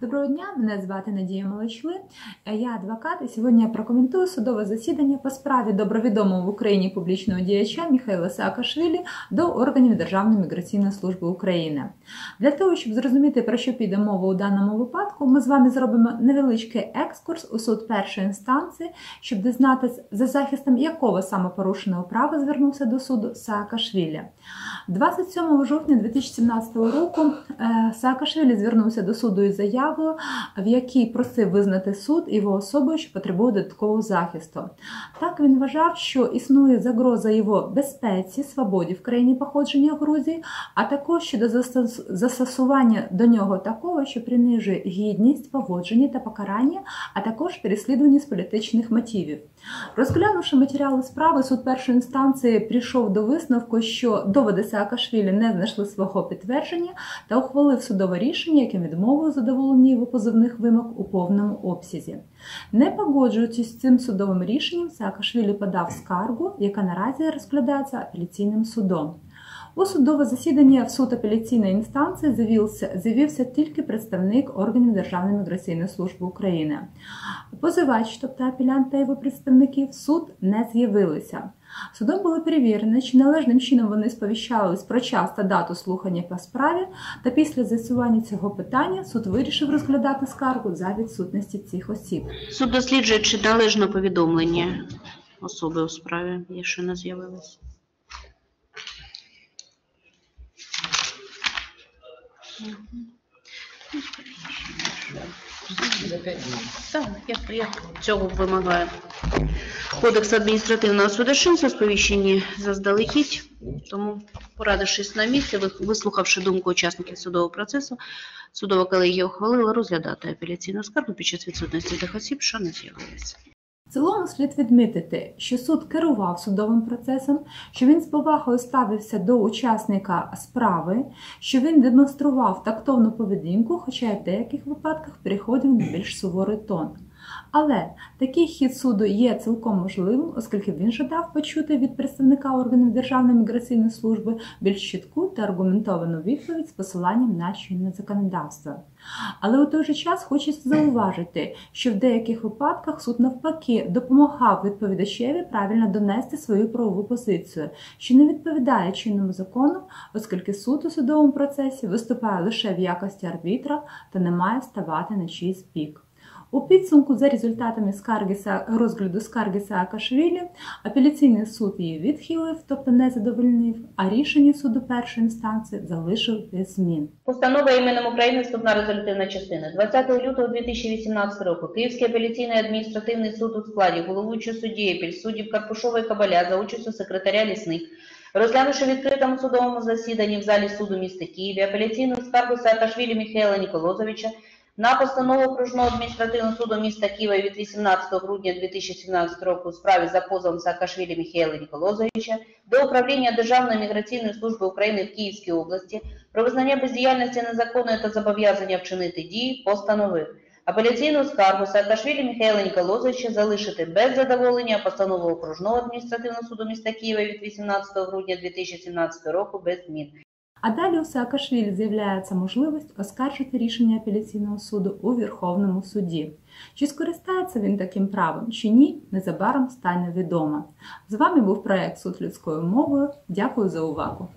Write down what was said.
Доброго дня, мене звати Надія Малачли. Я адвокат, і сьогодні я прокоментую судове засідання по справі добровідомого в Україні публічного діяча Міхайла Саакашвілі до органів Державної міграційної служби України. Для того, щоб зрозуміти, про що піде мова у даному випадку, ми з вами зробимо невеличкий екскурс у суд першої інстанції, щоб дізнатися, за захистом якого саме порушеного права звернувся до суду Саакашвілі. 27 жовтня 2017 року е, Саакашвілі звернувся до суду із заявою, в якій просив визнати суд його особою, що потребує додаткового захисту. Так він вважав, що існує загроза його безпеці, свободі в країні походження Грузії, а також щодо застосування до нього такого, що принижує гідність, поводження та покарання, а також переслідування з політичних мотивів. Розглянувши матеріали справи, суд першої інстанції прийшов до висновку, що доводи Саакашвілі не знайшли свого підтвердження та ухвалив судове рішення, яким відмовив задоволення його позовних вимог у повному обсязі. Не погоджуючись з цим судовим рішенням, Саакашвілі подав скаргу, яка наразі розглядається апеляційним судом. У судове засідання в суд апеляційної інстанції з'явився, з'явився тільки представник органів Державної міграційної служби України. Позивач, тобто апелянт та його представники, в суд не з'явилися. Судом було перевірено, чи належним чином вони сповіщались про час та дату слухання по справі, та після з'ясування цього питання суд вирішив розглядати скаргу за відсутності цих осіб. Суд досліджує, чи належно повідомлення особи у справі, якщо не Так, як, як цього вимагає. Кодекс адміністративного судочинства сповіщені заздалегідь, тому, порадившись на місці, вислухавши думку учасників судового процесу, судова колегія ухвалила розглядати апеляційну скаргу під час відсутності тих осіб, що не з'явилися. В цілому слід відмітити, що суд керував судовим процесом, що він з повагою ставився до учасника справи, що він демонстрував тактовну поведінку, хоча й в деяких випадках переходив на більш суворий тон. Але такий хід суду є цілком можливим, оскільки він жадав почути від представника органів Державної міграційної служби більш чітку та аргументовану відповідь з посиланням на чинне законодавство. Але у той же час хочеться зауважити, що в деяких випадках суд навпаки допомагав відповідачеві правильно донести свою правову позицію, що не відповідає чинному закону, оскільки суд у судовому процесі виступає лише в якості арбітра та не має ставати на чийсь бік. У підсумку за результатами скарги розгляду скарги Саакашвілі апеляційний суд її відхилив, тобто не задовольнив, а рішення суду першої інстанції залишив без змін. Постанова іменем України вступна резолютивна частина 20 лютого 2018 року. Київський апеляційний адміністративний суд у складі головуючого судді Епіль, суддів Карпушова і Кабаля за участю секретаря лісних. Розглянувши відкритому судовому засіданні в залі суду міста Києві апеляційну скаргу Саакашвілі Михайла Ніколозовича на постанову окружного адміністративного суду міста Києва від 18 грудня 2017 року у справі за позовом Саакашвілі Михайла Ніколозовича до управління Державної міграційної служби України в Київській області про визнання бездіяльності незаконної та зобов'язання вчинити дії постановив. Апеляційну скаргу Саакашвілі Михайла Ніколозовича залишити без задоволення постанову окружного адміністративного суду міста Києва від 18 грудня 2017 року без змін. А далі у Саакашвілі з'являється можливість оскаржити рішення апеляційного суду у Верховному суді. Чи скористається він таким правом, чи ні, незабаром стане відомо. З вами був проект Суд людською мовою. Дякую за увагу!